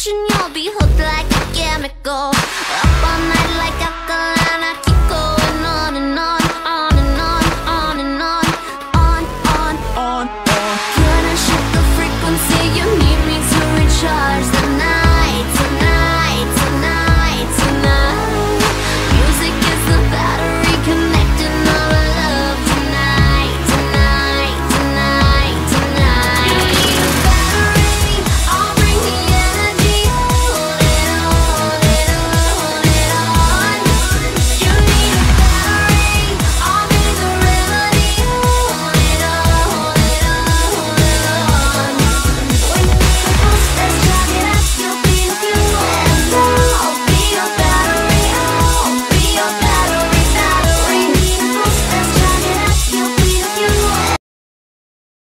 addiction, you'll be hooked like a chemical. Up all night like alkaline, I keep going on and on, on and on, on and on, on, on, on, on. Couldn't shift the frequency, you need me to recharge.